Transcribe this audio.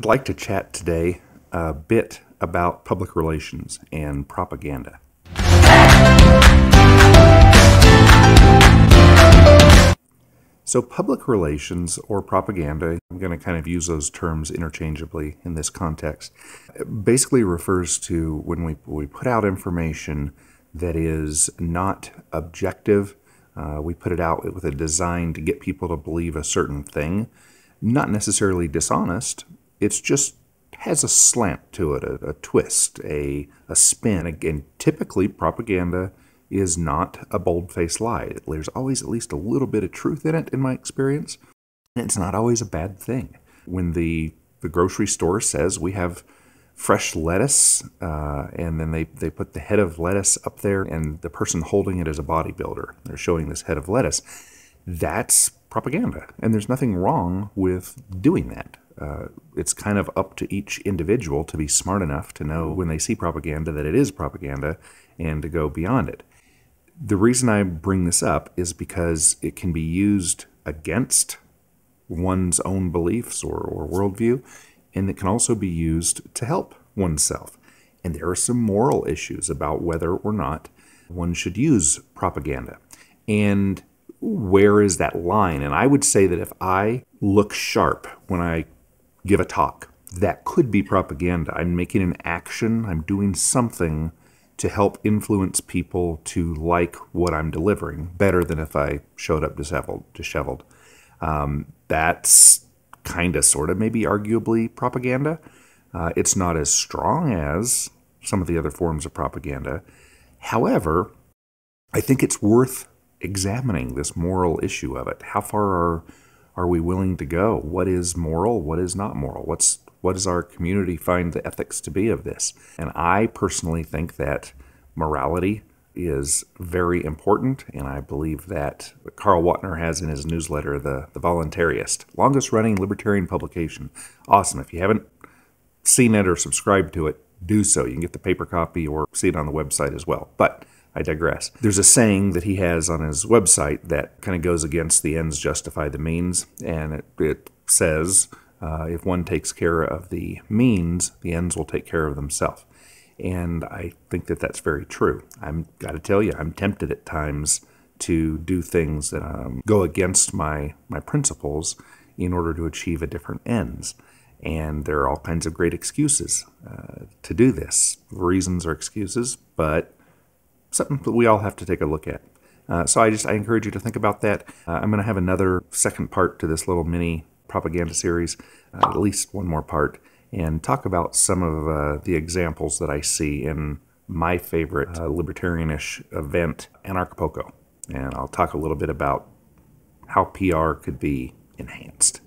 I'd like to chat today a bit about public relations and propaganda. So, public relations or propaganda, I'm going to kind of use those terms interchangeably in this context, basically refers to when we, we put out information that is not objective. Uh, we put it out with a design to get people to believe a certain thing, not necessarily dishonest. It's just has a slant to it, a, a twist, a, a spin. Again, typically propaganda is not a bold faced lie. There's always at least a little bit of truth in it, in my experience. And it's not always a bad thing. When the, the grocery store says we have fresh lettuce, uh, and then they, they put the head of lettuce up there, and the person holding it is a bodybuilder. They're showing this head of lettuce. That's propaganda. And there's nothing wrong with doing that. Uh, it's kind of up to each individual to be smart enough to know when they see propaganda that it is propaganda and to go beyond it. The reason I bring this up is because it can be used against one's own beliefs or, or worldview, and it can also be used to help oneself. And there are some moral issues about whether or not one should use propaganda. And where is that line? And I would say that if I look sharp when I give a talk, that could be propaganda. I'm making an action, I'm doing something to help influence people to like what I'm delivering better than if I showed up disheveled. disheveled. Um, that's kind of, sort of, maybe arguably propaganda. Uh, it's not as strong as some of the other forms of propaganda. However, I think it's worth examining this moral issue of it. How far are are we willing to go? What is moral? What is not moral? What's what does our community find the ethics to be of this? And I personally think that morality is very important, and I believe that Carl Watner has in his newsletter, The, the Voluntaryist, longest running libertarian publication. Awesome. If you haven't seen it or subscribed to it, do so. You can get the paper copy or see it on the website as well. But I digress. There's a saying that he has on his website that kind of goes against the ends justify the means, and it, it says, uh, if one takes care of the means, the ends will take care of themselves. And I think that that's very true. I'm got to tell you, I'm tempted at times to do things that um, go against my my principles in order to achieve a different ends. And there are all kinds of great excuses uh, to do this. Reasons are excuses, but something that we all have to take a look at. Uh, so I just I encourage you to think about that. Uh, I'm going to have another second part to this little mini propaganda series, uh, at least one more part, and talk about some of uh, the examples that I see in my favorite uh, libertarianish event, Anarchapulco. And I'll talk a little bit about how PR could be enhanced.